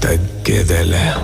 تك ذلة